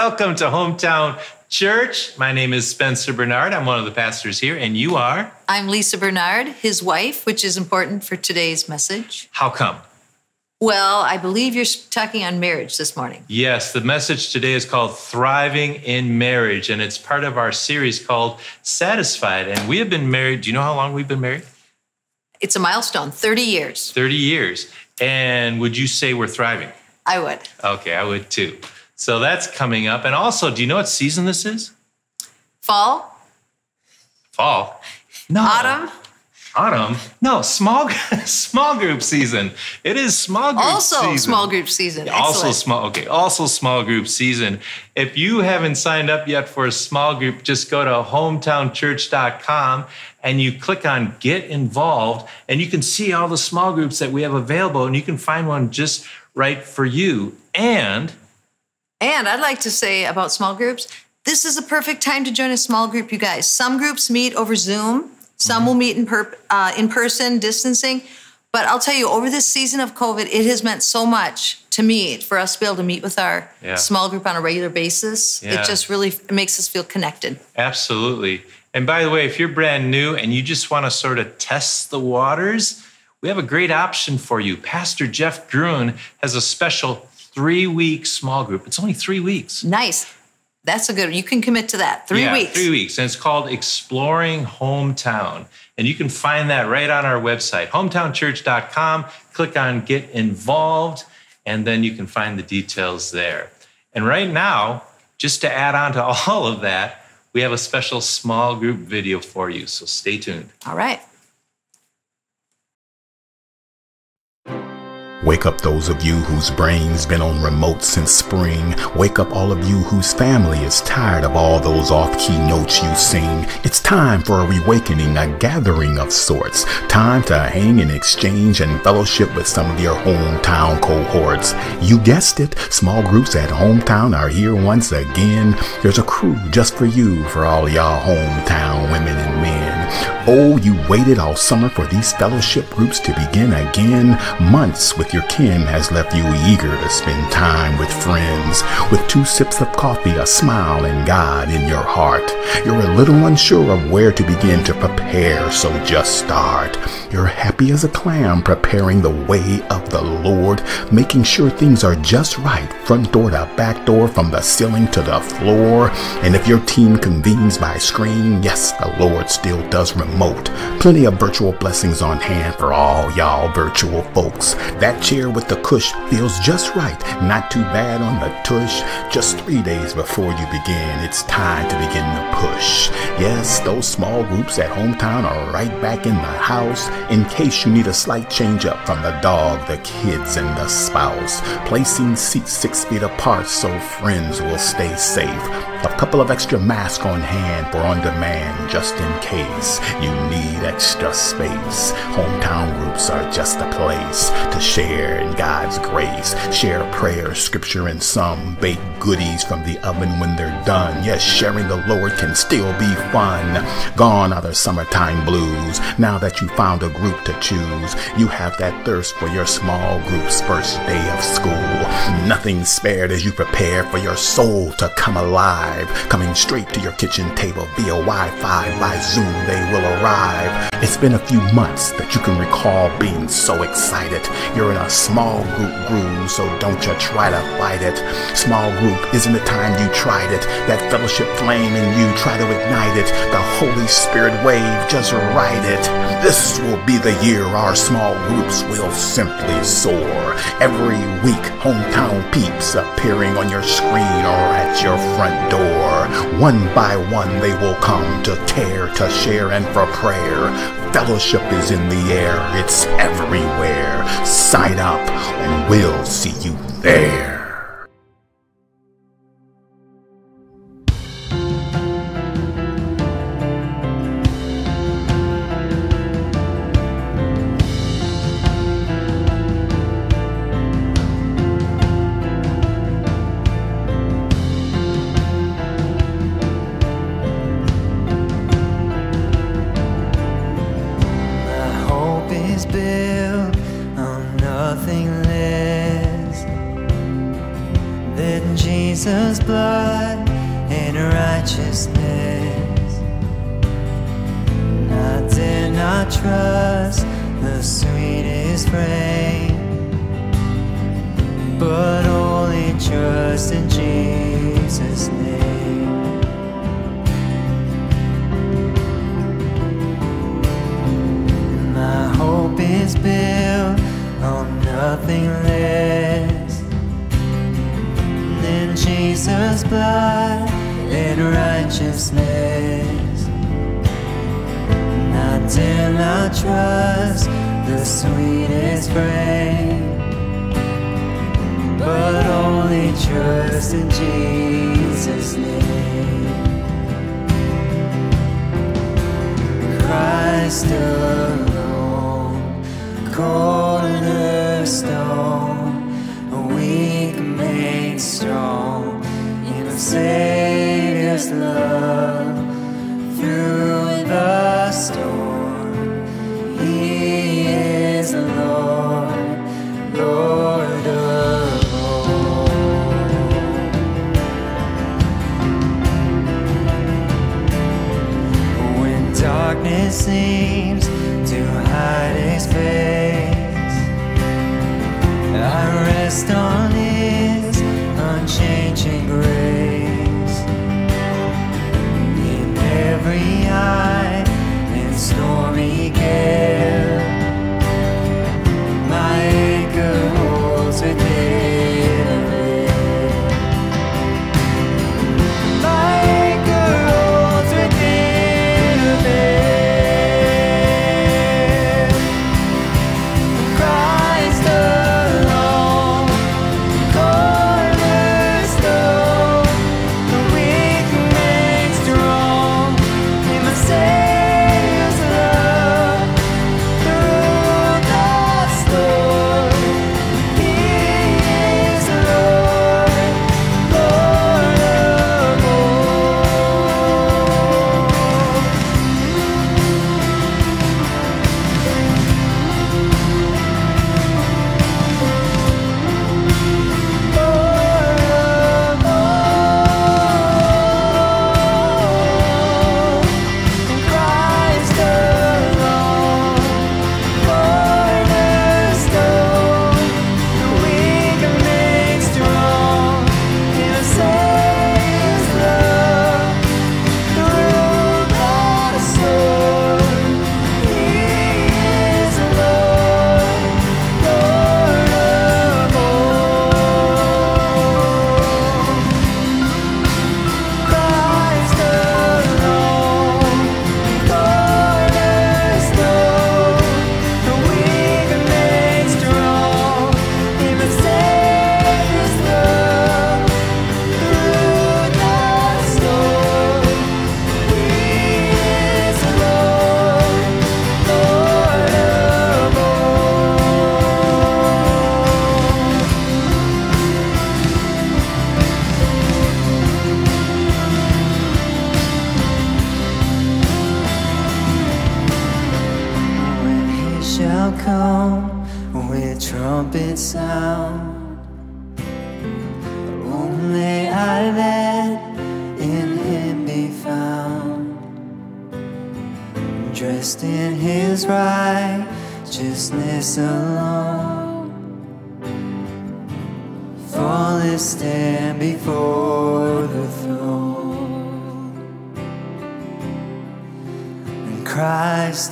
Welcome to Hometown Church. My name is Spencer Bernard. I'm one of the pastors here, and you are? I'm Lisa Bernard, his wife, which is important for today's message. How come? Well, I believe you're talking on marriage this morning. Yes, the message today is called Thriving in Marriage, and it's part of our series called Satisfied. And we have been married. Do you know how long we've been married? It's a milestone 30 years. 30 years. And would you say we're thriving? I would. Okay, I would too. So that's coming up. And also, do you know what season this is? Fall? Fall? No. Autumn? Autumn? No, small small group season. It is small group also season. small group season. Excellent. Also small. Okay, also small group season. If you haven't signed up yet for a small group, just go to hometownchurch.com and you click on get involved and you can see all the small groups that we have available and you can find one just right for you. And and I'd like to say about small groups, this is a perfect time to join a small group, you guys. Some groups meet over Zoom, some mm-hmm. will meet in, per, uh, in person, distancing. But I'll tell you, over this season of COVID, it has meant so much to me for us to be able to meet with our yeah. small group on a regular basis. Yeah. It just really makes us feel connected. Absolutely. And by the way, if you're brand new and you just want to sort of test the waters, we have a great option for you. Pastor Jeff Gruen has a special three week small group. It's only three weeks. Nice. That's a good. You can commit to that. Three yeah, weeks. Three weeks, and it's called Exploring Hometown, and you can find that right on our website, hometownchurch.com. Click on Get Involved, and then you can find the details there. And right now, just to add on to all of that, we have a special small group video for you. So stay tuned. All right. Wake up those of you whose brain's been on remote since spring. Wake up all of you whose family is tired of all those off-key notes you sing. It's time for a reawakening, a gathering of sorts. Time to hang and exchange and fellowship with some of your hometown cohorts. You guessed it, small groups at hometown are here once again. There's a crew just for you, for all y'all hometown women. Oh, you waited all summer for these fellowship groups to begin again. Months with your kin has left you eager to spend time with friends. With two sips of coffee, a smile, and God in your heart. You're a little unsure of where to begin to prepare, so just start. You're happy as a clam, preparing the way of the Lord, making sure things are just right, front door to back door, from the ceiling to the floor. And if your team convenes by screen, yes, the Lord still does remote. Plenty of virtual blessings on hand for all y'all virtual folks. That chair with the cush feels just right. Not too bad on the tush. Just three days before you begin, it's time to begin the push. Yes, those small groups at hometown are right back in the house in case you need a slight change up from the dog, the kids, and the spouse. Placing seats six feet apart so friends will stay safe. A couple of extra masks on hand for on demand just in case you need extra space. Hometown groups are just a place to share in God's grace. Share prayer, scripture, and some baked goodies from the oven when they're done. Yes, sharing the Lord can still be fun. Gone are the summertime blues. Now that you found a group to choose, you have that thirst for your small group's first day of school. Nothing spared as you prepare for your soul to come alive coming straight to your kitchen table via Wi-Fi by Zoom they will arrive. It's been a few months that you can recall being so excited. You're in a small group groove, so don't you try to fight it. Small group isn't the time you tried it. That fellowship flame in you, try to ignite it. The Holy Spirit wave, just ride it. This will be the year our small groups will simply soar. Every week, hometown peeps appearing on your screen or at your front door door. One by one they will come to care, to share, and for prayer. Fellowship is in the air, it's everywhere. Sign up and we'll see you there. trust in Jesus' name. Christ alone, cornerstone, a weak made strong in a Savior's love through. wisdom.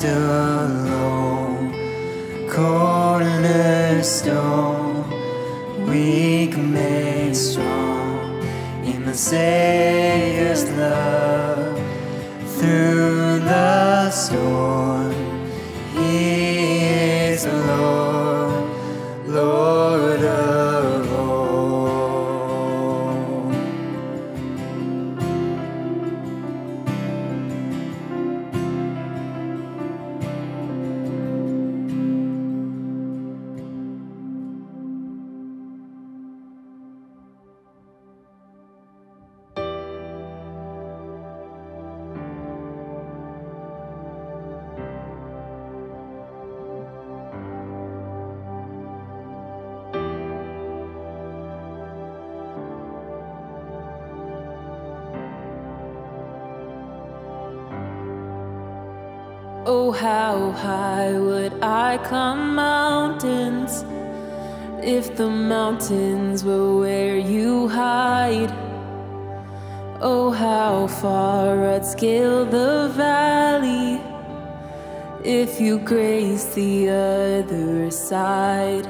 alone, cornerstone, weak made strong in the Savior's love through the storm. I climb mountains. If the mountains were where you hide, oh, how far I'd scale the valley if you grace the other side.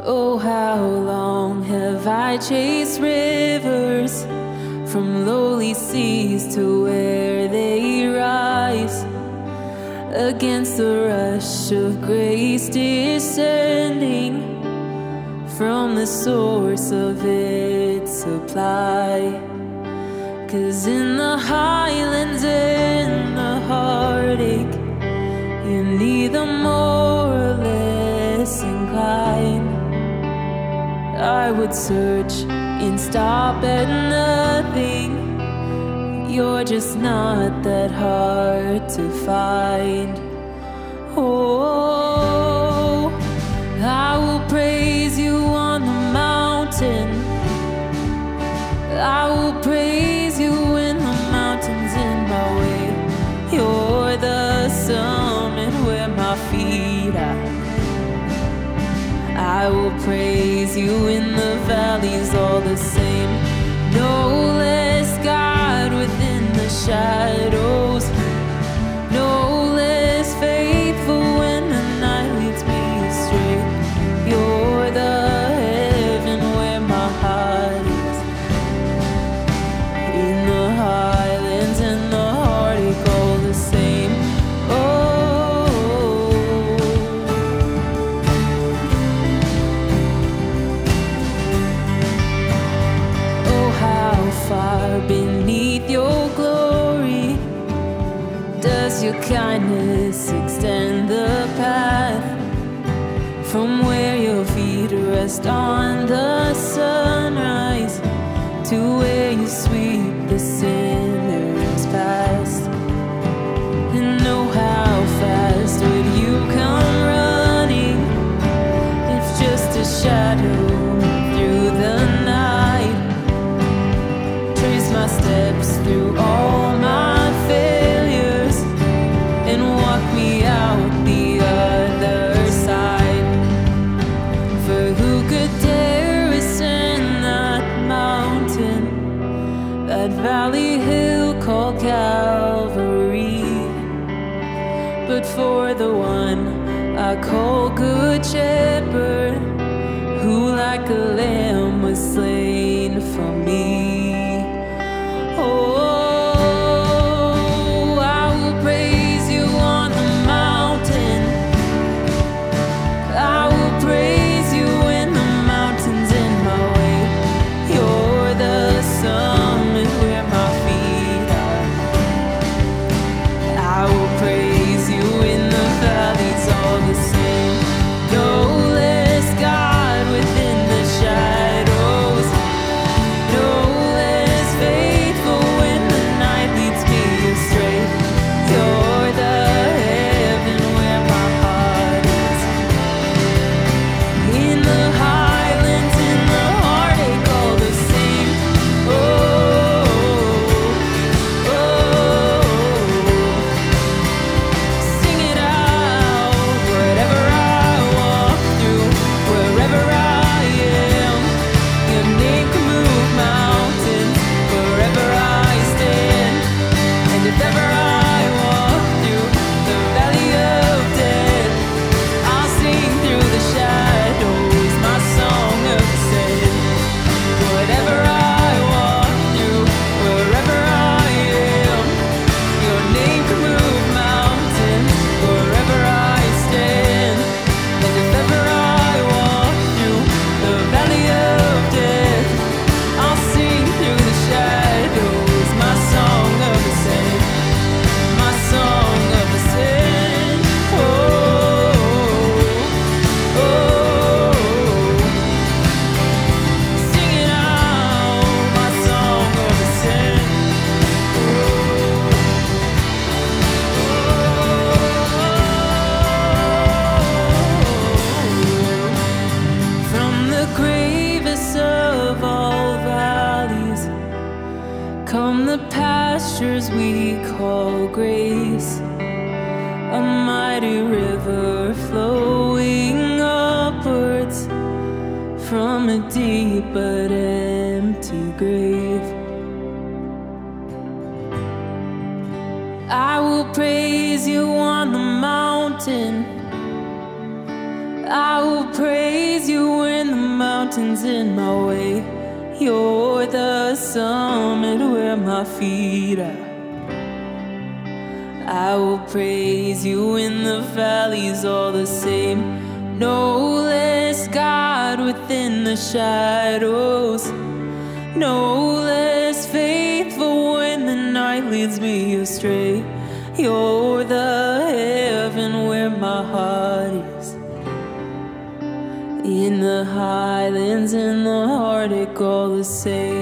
Oh, how long have I chased rivers from lowly seas to where they rise? against the rush of grace descending from the source of its supply. Cause in the highlands and the heartache, you're neither more or less inclined. I would search and stop at nothing. You're just not that hard to find. Oh, I will praise you on the mountain. I will praise you when the mountain's in my way. You're the summit where my feet are. I will praise you in the valleys all the shadow. on where my heart is. In the highlands and the heart, it all the same.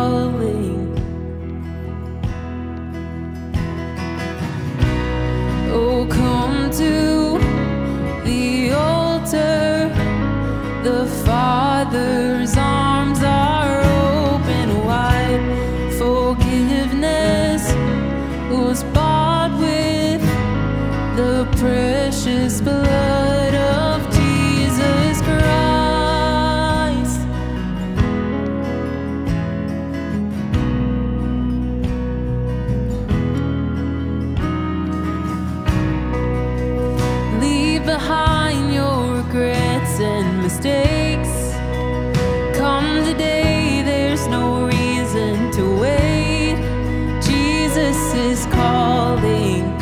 Is calling.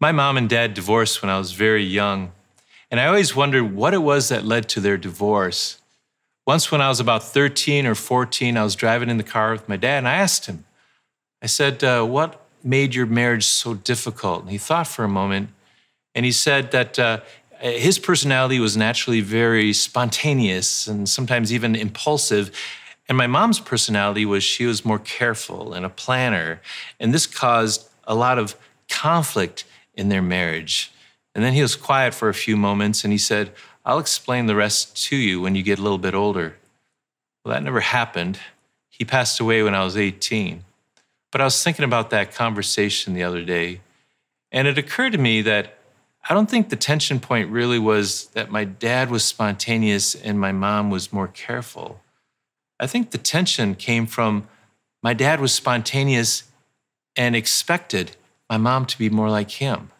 My mom and dad divorced when I was very young, and I always wondered what it was that led to their divorce. Once, when I was about 13 or 14, I was driving in the car with my dad, and I asked him, I said, uh, What made your marriage so difficult? And he thought for a moment, and he said that uh, his personality was naturally very spontaneous and sometimes even impulsive. And my mom's personality was she was more careful and a planner. And this caused a lot of conflict in their marriage. And then he was quiet for a few moments and he said, I'll explain the rest to you when you get a little bit older. Well, that never happened. He passed away when I was 18. But I was thinking about that conversation the other day, and it occurred to me that I don't think the tension point really was that my dad was spontaneous and my mom was more careful. I think the tension came from my dad was spontaneous and expected my mom to be more like him.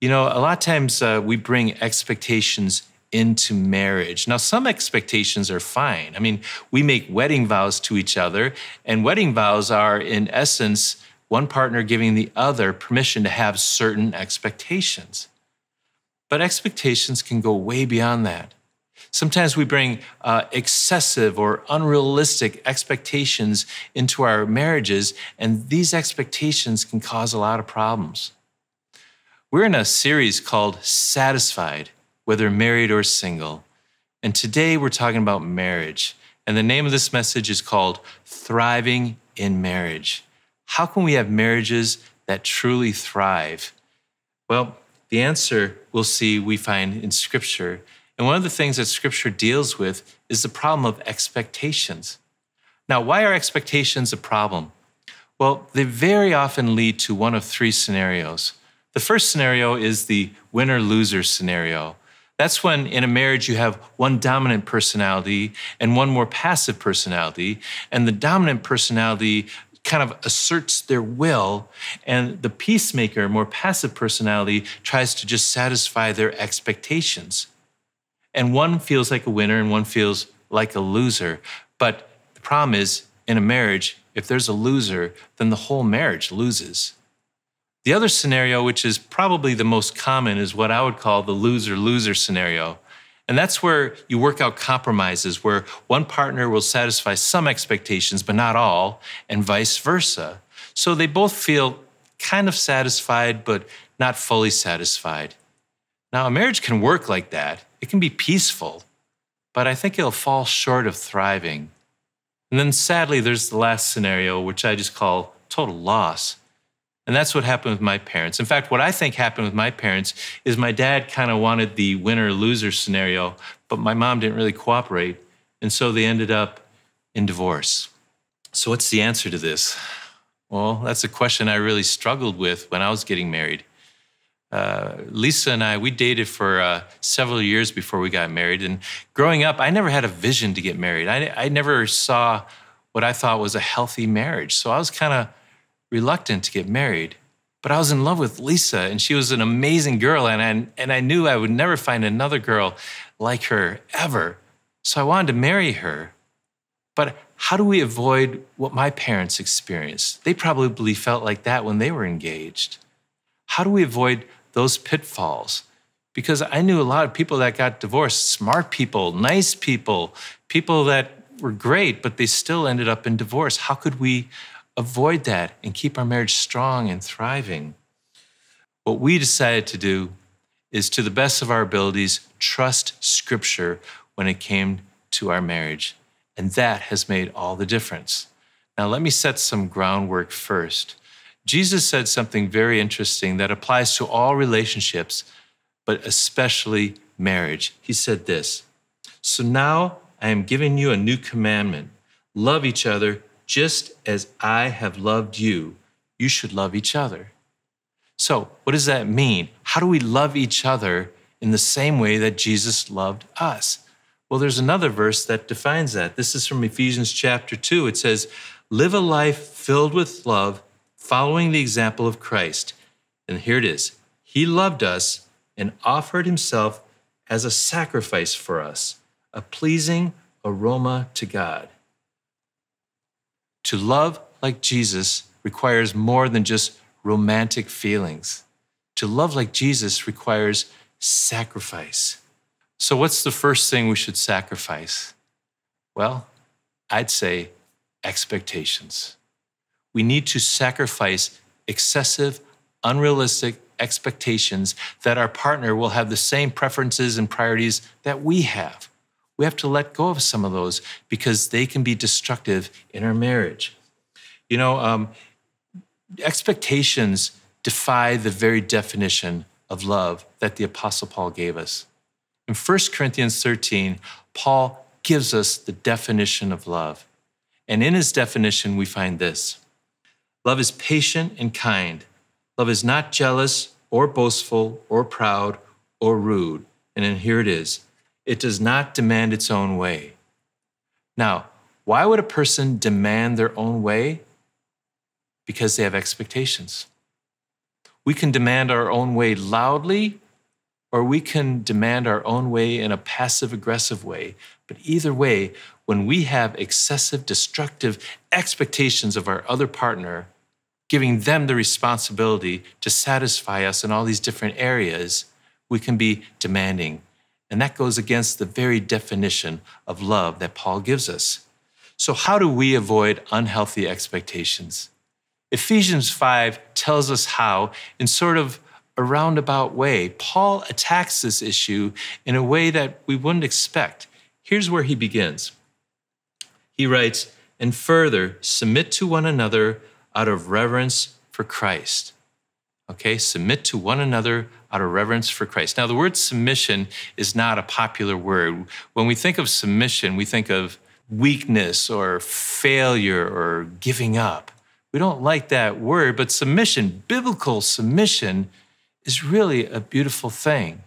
You know, a lot of times uh, we bring expectations into marriage. Now, some expectations are fine. I mean, we make wedding vows to each other, and wedding vows are, in essence, one partner giving the other permission to have certain expectations. But expectations can go way beyond that. Sometimes we bring uh, excessive or unrealistic expectations into our marriages, and these expectations can cause a lot of problems. We're in a series called Satisfied, whether married or single. And today we're talking about marriage. And the name of this message is called Thriving in Marriage. How can we have marriages that truly thrive? Well, the answer we'll see we find in Scripture. And one of the things that Scripture deals with is the problem of expectations. Now, why are expectations a problem? Well, they very often lead to one of three scenarios. The first scenario is the winner loser scenario. That's when in a marriage you have one dominant personality and one more passive personality, and the dominant personality kind of asserts their will, and the peacemaker, more passive personality, tries to just satisfy their expectations. And one feels like a winner and one feels like a loser. But the problem is, in a marriage, if there's a loser, then the whole marriage loses. The other scenario, which is probably the most common, is what I would call the loser loser scenario. And that's where you work out compromises, where one partner will satisfy some expectations, but not all, and vice versa. So they both feel kind of satisfied, but not fully satisfied. Now, a marriage can work like that, it can be peaceful, but I think it'll fall short of thriving. And then sadly, there's the last scenario, which I just call total loss. And that's what happened with my parents. In fact, what I think happened with my parents is my dad kind of wanted the winner loser scenario, but my mom didn't really cooperate. And so they ended up in divorce. So, what's the answer to this? Well, that's a question I really struggled with when I was getting married. Uh, Lisa and I, we dated for uh, several years before we got married. And growing up, I never had a vision to get married. I, I never saw what I thought was a healthy marriage. So I was kind of reluctant to get married. But I was in love with Lisa, and she was an amazing girl. And I, and I knew I would never find another girl like her ever. So I wanted to marry her. But how do we avoid what my parents experienced? They probably felt like that when they were engaged. How do we avoid those pitfalls? Because I knew a lot of people that got divorced, smart people, nice people, people that were great, but they still ended up in divorce. How could we avoid that and keep our marriage strong and thriving? What we decided to do is, to the best of our abilities, trust Scripture when it came to our marriage. And that has made all the difference. Now, let me set some groundwork first. Jesus said something very interesting that applies to all relationships, but especially marriage. He said this So now I am giving you a new commandment love each other just as I have loved you. You should love each other. So, what does that mean? How do we love each other in the same way that Jesus loved us? Well, there's another verse that defines that. This is from Ephesians chapter 2. It says, Live a life filled with love, following the example of Christ. And here it is He loved us and offered Himself as a sacrifice for us, a pleasing aroma to God. To love like Jesus requires more than just romantic feelings. To love like Jesus requires sacrifice. So, what's the first thing we should sacrifice? Well, I'd say expectations. We need to sacrifice excessive, unrealistic expectations that our partner will have the same preferences and priorities that we have. We have to let go of some of those because they can be destructive in our marriage. You know, um, expectations defy the very definition of love that the Apostle Paul gave us. In 1 Corinthians 13, Paul gives us the definition of love. And in his definition, we find this Love is patient and kind. Love is not jealous or boastful or proud or rude. And then here it is it does not demand its own way. Now, why would a person demand their own way? Because they have expectations. We can demand our own way loudly, or we can demand our own way in a passive aggressive way. But either way, when we have excessive destructive expectations of our other partner, giving them the responsibility to satisfy us in all these different areas, we can be demanding. And that goes against the very definition of love that Paul gives us. So, how do we avoid unhealthy expectations? Ephesians 5 tells us how, in sort of a roundabout way, Paul attacks this issue in a way that we wouldn't expect. Here's where he begins. He writes, And further, submit to one another out of reverence for Christ. Okay, submit to one another out of reverence for Christ. Now, the word submission is not a popular word. When we think of submission, we think of weakness or failure or giving up. We don't like that word, but submission, biblical submission, is really a beautiful thing.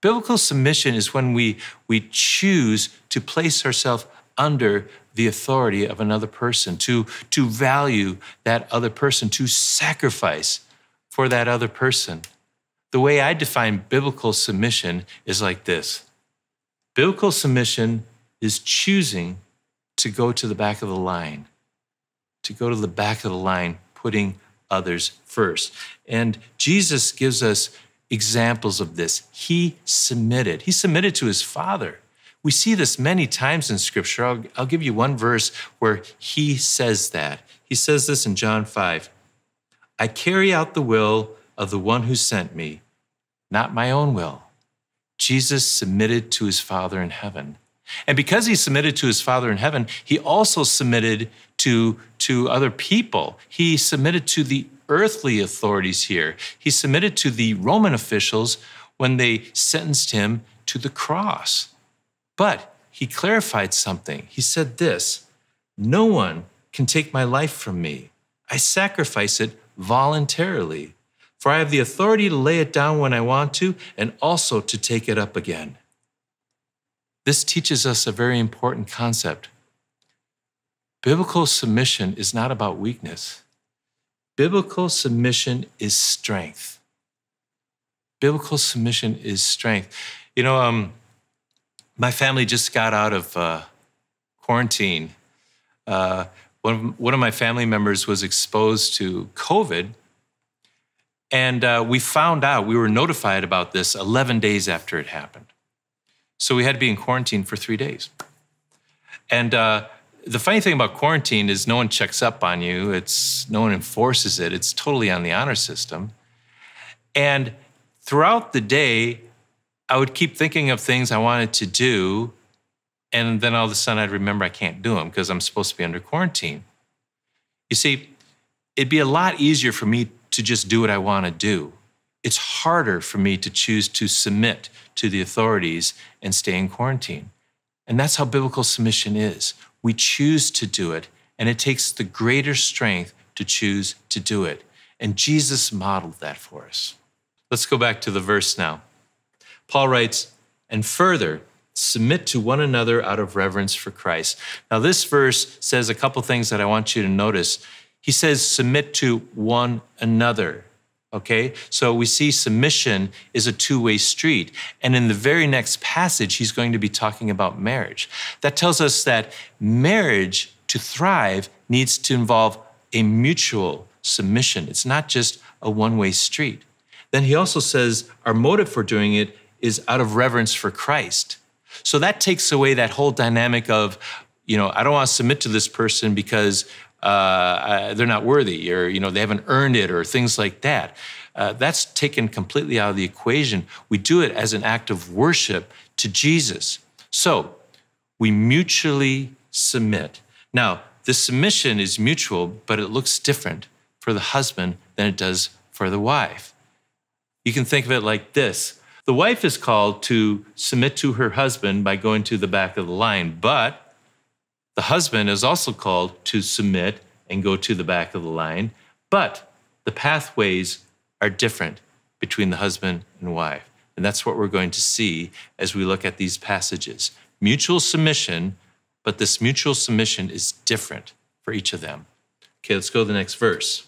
Biblical submission is when we, we choose to place ourselves under the authority of another person, to, to value that other person, to sacrifice for that other person. The way I define biblical submission is like this Biblical submission is choosing to go to the back of the line, to go to the back of the line, putting others first. And Jesus gives us examples of this. He submitted, he submitted to his Father. We see this many times in Scripture. I'll, I'll give you one verse where he says that. He says this in John 5 I carry out the will of the one who sent me, not my own will. Jesus submitted to his Father in heaven. And because he submitted to his Father in heaven, he also submitted to, to other people. He submitted to the earthly authorities here. He submitted to the Roman officials when they sentenced him to the cross. But he clarified something. He said this No one can take my life from me. I sacrifice it voluntarily, for I have the authority to lay it down when I want to and also to take it up again. This teaches us a very important concept. Biblical submission is not about weakness. Biblical submission is strength. Biblical submission is strength. You know, um, my family just got out of uh, quarantine, uh, one, of, one of my family members was exposed to COVID. And uh, we found out, we were notified about this 11 days after it happened. So we had to be in quarantine for three days. And uh, the funny thing about quarantine is no one checks up on you. It's no one enforces it. It's totally on the honor system. And throughout the day, I would keep thinking of things I wanted to do, and then all of a sudden I'd remember I can't do them because I'm supposed to be under quarantine. You see, it'd be a lot easier for me to just do what I want to do. It's harder for me to choose to submit to the authorities and stay in quarantine. And that's how biblical submission is. We choose to do it, and it takes the greater strength to choose to do it. And Jesus modeled that for us. Let's go back to the verse now. Paul writes, and further, submit to one another out of reverence for Christ. Now, this verse says a couple things that I want you to notice. He says, submit to one another. Okay, so we see submission is a two way street. And in the very next passage, he's going to be talking about marriage. That tells us that marriage to thrive needs to involve a mutual submission. It's not just a one way street. Then he also says our motive for doing it is out of reverence for Christ. So that takes away that whole dynamic of, you know, I don't want to submit to this person because uh, they're not worthy or you know they haven't earned it or things like that. Uh, that's taken completely out of the equation. We do it as an act of worship to jesus. So we mutually submit. Now the submission is mutual but it looks different for the husband than it does for the wife. You can think of it like this the wife is called to submit to her husband by going to the back of the line but the husband is also called to submit and go to the back of the line, but the pathways are different between the husband and wife. And that's what we're going to see as we look at these passages. Mutual submission, but this mutual submission is different for each of them. Okay, let's go to the next verse.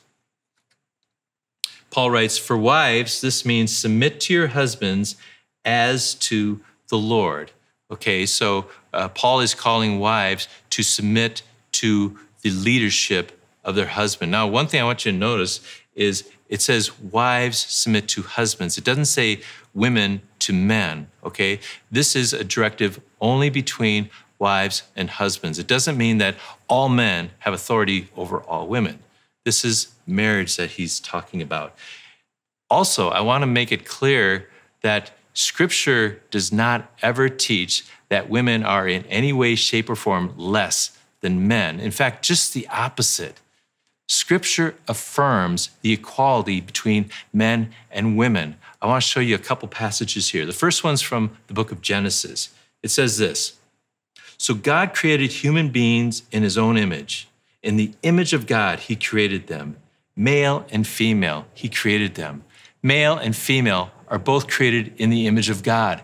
Paul writes, For wives, this means submit to your husbands as to the Lord. Okay, so uh, Paul is calling wives to submit to the leadership of their husband. Now, one thing I want you to notice is it says wives submit to husbands. It doesn't say women to men, okay? This is a directive only between wives and husbands. It doesn't mean that all men have authority over all women. This is marriage that he's talking about. Also, I want to make it clear that Scripture does not ever teach that women are in any way, shape, or form less than men. In fact, just the opposite. Scripture affirms the equality between men and women. I want to show you a couple passages here. The first one's from the book of Genesis. It says this So God created human beings in his own image. In the image of God, he created them. Male and female, he created them. Male and female are both created in the image of God.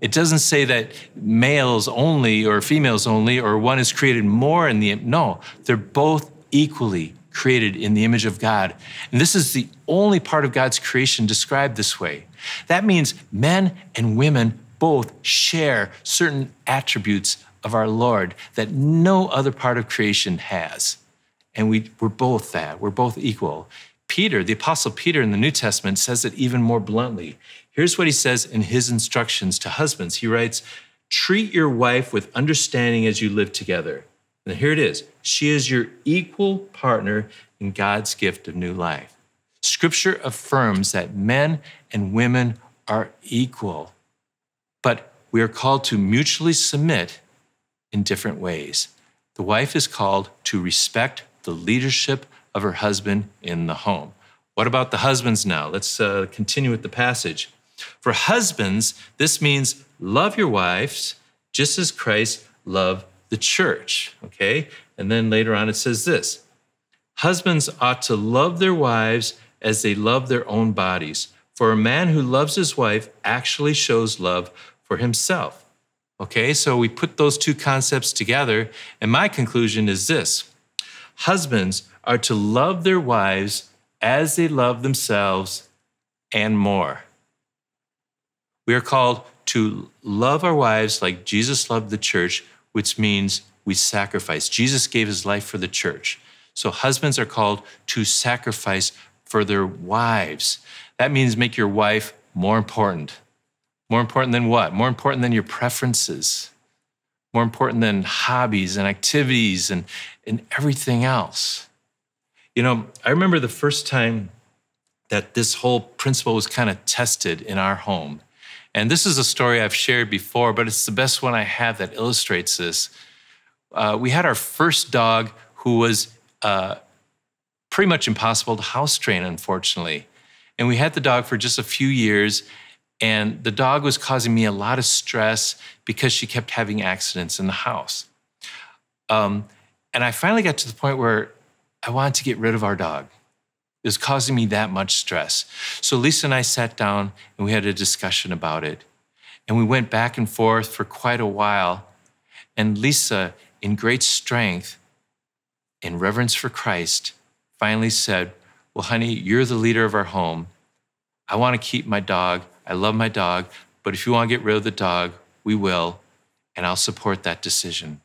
It doesn't say that males only or females only or one is created more in the no, they're both equally created in the image of God. And this is the only part of God's creation described this way. That means men and women both share certain attributes of our Lord that no other part of creation has. And we, we're both that. We're both equal. Peter, the Apostle Peter in the New Testament, says it even more bluntly. Here's what he says in his instructions to husbands. He writes, Treat your wife with understanding as you live together. And here it is she is your equal partner in God's gift of new life. Scripture affirms that men and women are equal, but we are called to mutually submit in different ways. The wife is called to respect the leadership of her husband in the home. What about the husbands now? Let's uh, continue with the passage. For husbands, this means love your wives just as Christ loved the church. Okay? And then later on it says this Husbands ought to love their wives as they love their own bodies. For a man who loves his wife actually shows love for himself. Okay, so we put those two concepts together, and my conclusion is this Husbands are to love their wives as they love themselves and more. We are called to love our wives like Jesus loved the church, which means we sacrifice. Jesus gave his life for the church. So husbands are called to sacrifice for their wives. That means make your wife more important. More important than what? More important than your preferences. More important than hobbies and activities and, and everything else. You know, I remember the first time that this whole principle was kind of tested in our home. And this is a story I've shared before, but it's the best one I have that illustrates this. Uh, we had our first dog who was uh, pretty much impossible to house train, unfortunately. And we had the dog for just a few years, and the dog was causing me a lot of stress because she kept having accidents in the house. Um, and I finally got to the point where I wanted to get rid of our dog. It was causing me that much stress. So Lisa and I sat down and we had a discussion about it. And we went back and forth for quite a while. And Lisa, in great strength, in reverence for Christ, finally said, Well, honey, you're the leader of our home. I want to keep my dog. I love my dog. But if you want to get rid of the dog, we will. And I'll support that decision.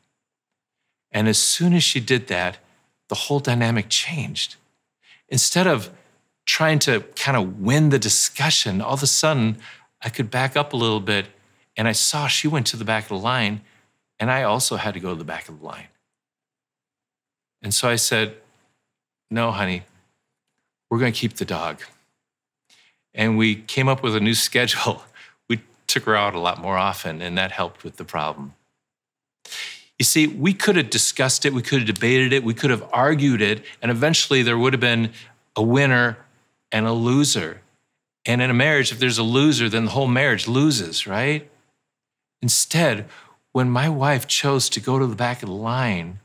And as soon as she did that, the whole dynamic changed. Instead of trying to kind of win the discussion, all of a sudden I could back up a little bit and I saw she went to the back of the line and I also had to go to the back of the line. And so I said, No, honey, we're going to keep the dog. And we came up with a new schedule. We took her out a lot more often, and that helped with the problem. You see, we could have discussed it, we could have debated it, we could have argued it, and eventually there would have been a winner and a loser. And in a marriage, if there's a loser, then the whole marriage loses, right? Instead, when my wife chose to go to the back of the line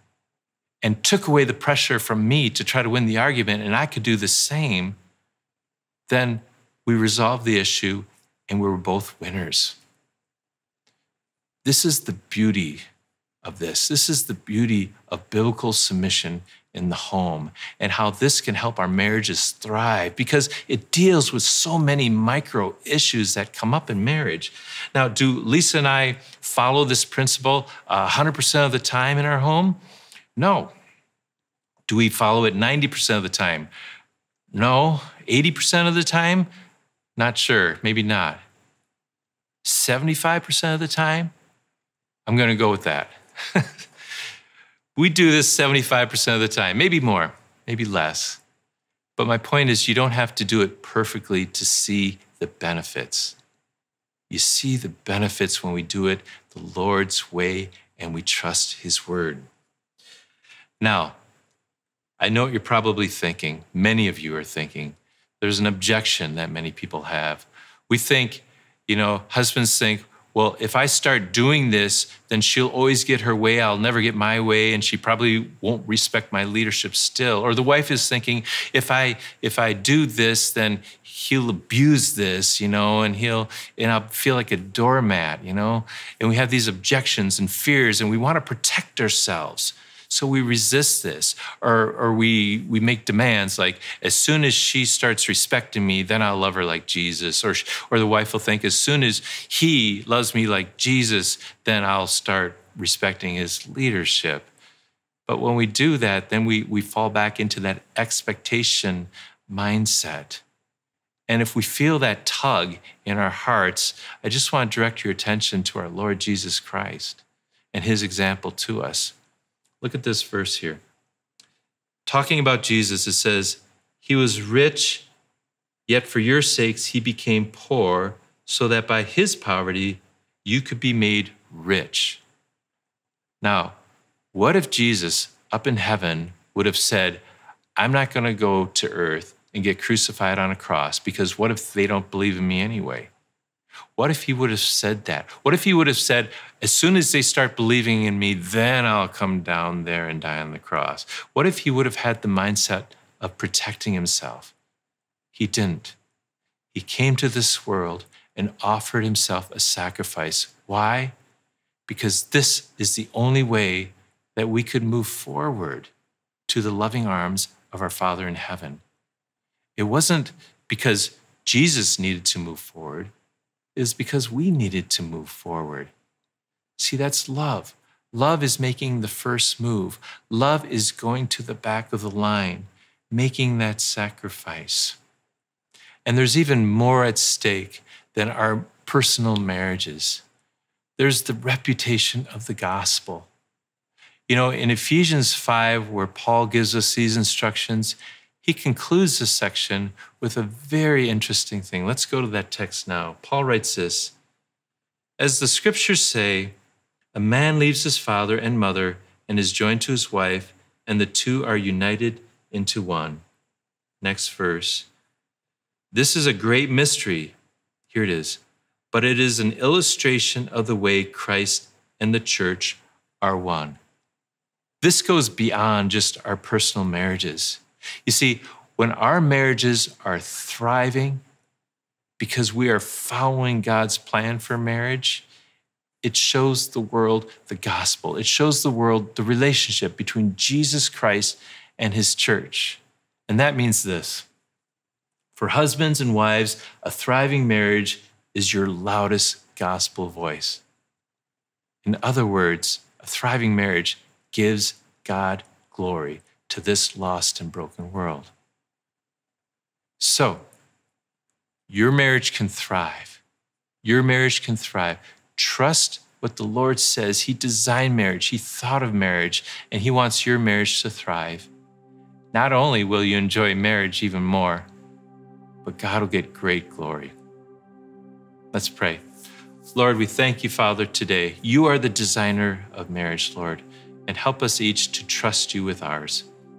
and took away the pressure from me to try to win the argument, and I could do the same, then we resolved the issue and we were both winners. This is the beauty of this. This is the beauty of biblical submission in the home and how this can help our marriages thrive because it deals with so many micro issues that come up in marriage. Now, do Lisa and I follow this principle uh, 100% of the time in our home? No. Do we follow it 90% of the time? No. 80% of the time? Not sure. Maybe not. 75% of the time? I'm going to go with that. we do this 75% of the time, maybe more, maybe less. But my point is, you don't have to do it perfectly to see the benefits. You see the benefits when we do it the Lord's way and we trust His word. Now, I know what you're probably thinking. Many of you are thinking. There's an objection that many people have. We think, you know, husbands think, well, if I start doing this, then she'll always get her way. I'll never get my way, and she probably won't respect my leadership still. Or the wife is thinking, if I if I do this, then he'll abuse this, you know, and he'll and I'll feel like a doormat, you know. And we have these objections and fears, and we want to protect ourselves. So we resist this, or, or we, we make demands like, as soon as she starts respecting me, then I'll love her like Jesus. Or, or the wife will think, as soon as he loves me like Jesus, then I'll start respecting his leadership. But when we do that, then we, we fall back into that expectation mindset. And if we feel that tug in our hearts, I just want to direct your attention to our Lord Jesus Christ and his example to us. Look at this verse here. Talking about Jesus, it says, He was rich, yet for your sakes he became poor, so that by his poverty you could be made rich. Now, what if Jesus up in heaven would have said, I'm not going to go to earth and get crucified on a cross because what if they don't believe in me anyway? What if he would have said that? What if he would have said, as soon as they start believing in me, then I'll come down there and die on the cross? What if he would have had the mindset of protecting himself? He didn't. He came to this world and offered himself a sacrifice. Why? Because this is the only way that we could move forward to the loving arms of our Father in heaven. It wasn't because Jesus needed to move forward is because we needed to move forward. See, that's love. Love is making the first move. Love is going to the back of the line, making that sacrifice. And there's even more at stake than our personal marriages. There's the reputation of the gospel. You know, in Ephesians 5, where Paul gives us these instructions, he concludes this section with a very interesting thing. Let's go to that text now. Paul writes this As the scriptures say, a man leaves his father and mother and is joined to his wife, and the two are united into one. Next verse. This is a great mystery. Here it is. But it is an illustration of the way Christ and the church are one. This goes beyond just our personal marriages. You see, when our marriages are thriving because we are following God's plan for marriage, it shows the world the gospel. It shows the world the relationship between Jesus Christ and his church. And that means this for husbands and wives, a thriving marriage is your loudest gospel voice. In other words, a thriving marriage gives God glory to this lost and broken world. So, your marriage can thrive. Your marriage can thrive. Trust what the Lord says. He designed marriage, He thought of marriage, and He wants your marriage to thrive. Not only will you enjoy marriage even more, but God will get great glory. Let's pray. Lord, we thank you, Father, today. You are the designer of marriage, Lord, and help us each to trust you with ours.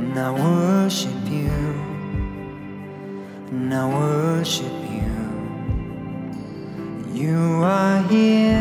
And I worship you, and I worship you. You are here,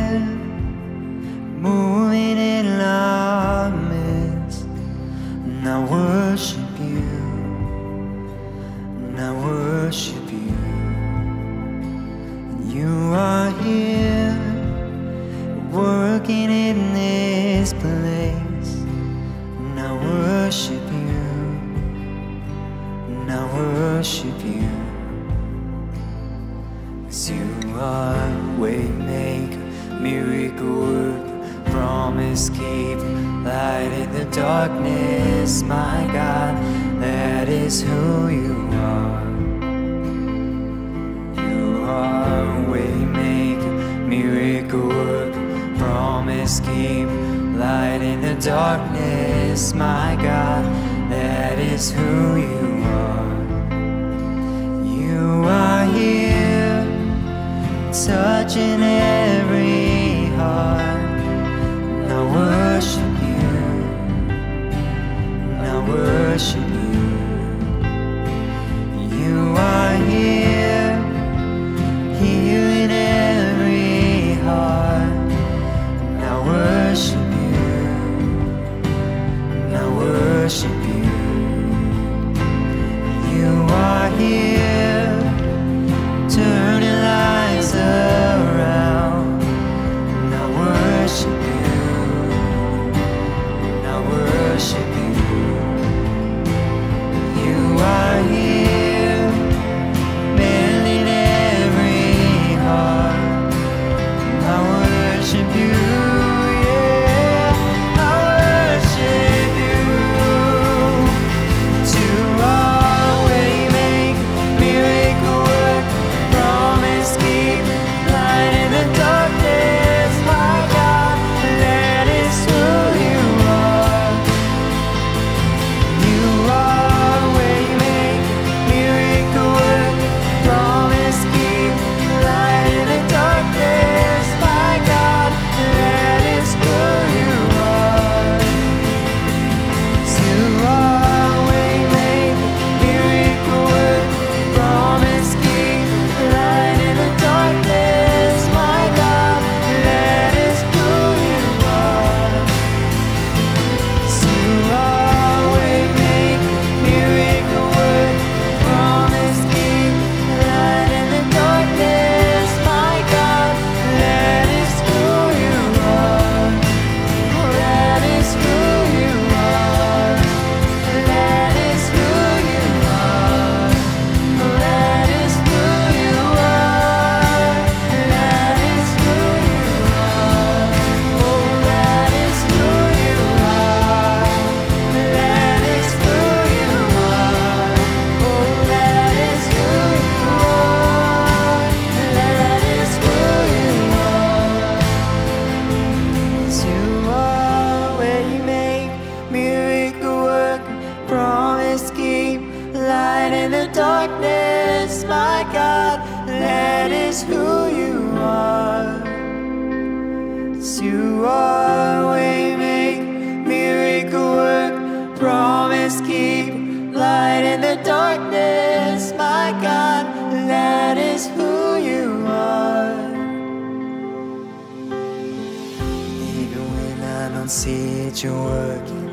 see it, you're working.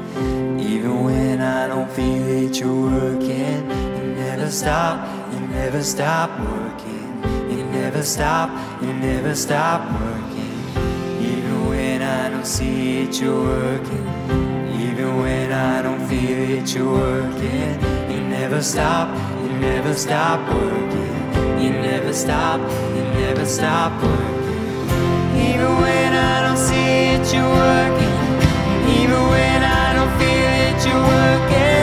Even when I don't feel it, you're working. You never stop, you never stop working. You never stop, you never stop working. Even when I don't see it, you're working. Even when I don't feel it, you're working. You never stop, you never stop working. You never stop, you never stop working. Even when I don't see it, you're working. You're working.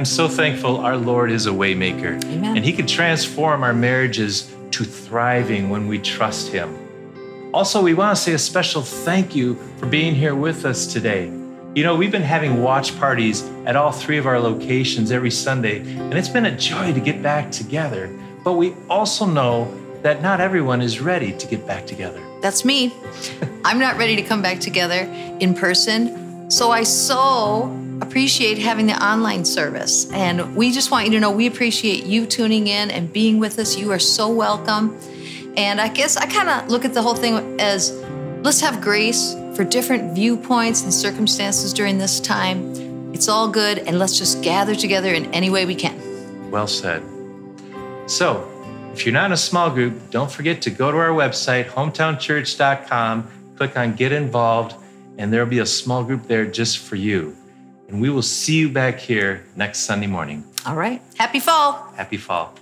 I'm so thankful our Lord is a waymaker. Amen. And he can transform our marriages to thriving when we trust him. Also, we want to say a special thank you for being here with us today. You know, we've been having watch parties at all three of our locations every Sunday, and it's been a joy to get back together. But we also know that not everyone is ready to get back together. That's me. I'm not ready to come back together in person. So I so appreciate having the online service. And we just want you to know we appreciate you tuning in and being with us. You are so welcome. And I guess I kind of look at the whole thing as let's have grace for different viewpoints and circumstances during this time. It's all good, and let's just gather together in any way we can. Well said. So, if you're not in a small group, don't forget to go to our website, hometownchurch.com, click on Get Involved, and there'll be a small group there just for you. And we will see you back here next Sunday morning. All right. Happy fall. Happy fall.